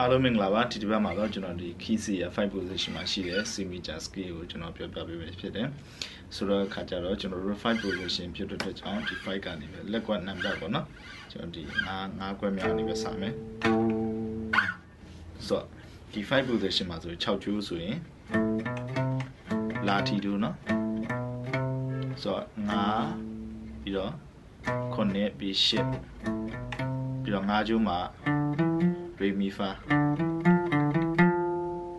အားလုံးမင်္ဂလာပါဒီတစ်ပတ်မှာတော့ကျွန်တော်ဒီ key C ရဲ့5 position မှာရှိတဲ့ signature scale ကိုကျွန်တော်ပြောပြပေးမယ်ဖြစ်တယ်ဆိုတော့ခါကြတော့ကျွန်တော်တို့5 position ဖြစ်တဲ့အတွက်ကြောင့်ဒီ5ကနေပဲလက်ကွက် number ပေါ့နော်ကျွန်တော်ဒီ9 9ကွက်မြောက်နေပဲစမယ်ဆိုတော့ဒီ5 position မှာဆို6ကျိုးဆိုရင်လာထီတို့နော်ဆိုတော့9ပြီးတော့9ပြီး10ပြီးတော့9ကျိုးမှာ ရေမီဖာ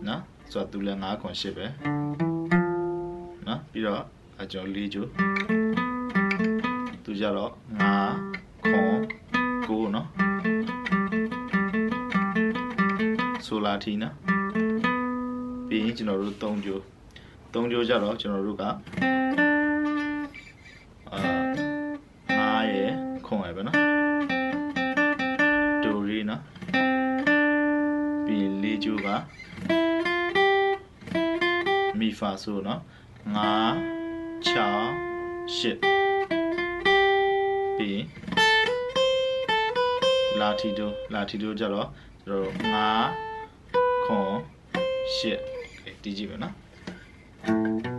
နော်ဆိုတော့သူလည်း9ခွန်8ပဲနော်ပြီးတော့အကျော်၄ကျိုးသူကြတော့9ခွန်9နော်ဆိုလာထီနော်ပြီးရင်ကျွန်တော်တို့3ကျိုး3ကျိုးကြတော့ကျွန်တော်တို့ကအာ9ရယ်ခွန်ရယ်ပဲနော် ပြီး၄ကျိုးကမီဖာဆိုနော်9 6 8ပြီးလာတီဒိုလာတီဒိုကြတော့ကျွန်တော်9 9 8ဒီကြည့်မယ်နော်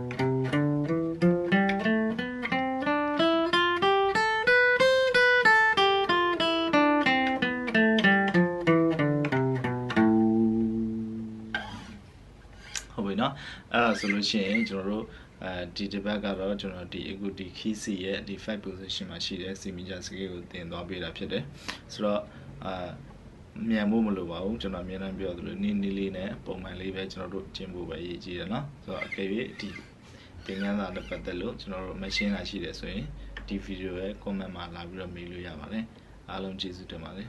ဟုတ်ပြီနော်အဲ့ဒါဆိုလို့ရှိရင်ကျွန်တော်တို့အဲဒီဒီဘက်ကတော့ကျွန်တော်ဒီအခုဒီ key C ရဲ့ဒီ5 position မှာရှိတဲ့ signature scale ကိုတင်သွားပေးတာဖြစ်တယ်ဆိုတော့အာမြန်ဖို့မလိုပါဘူးကျွန်တော်အများအားပြောသလိုနည်းနည်းလေးနဲ့ပုံမှန်လေးပဲကျွန်တော်တို့ကျင့်ဖို့ပဲရည်ကြီးတယ်နော်ဆိုတော့အကယ်၍ဒီသင်ခန်းစာနဲ့ပတ်သက်လို့ကျွန်တော်တို့မရှင်းတာရှိတယ်ဆိုရင်ဒီဗီဒီယိုရဲ့ comment မှာလာပြီးတော့မေးလို့ရပါတယ်အားလုံးကျေးဇူးတင်ပါတယ်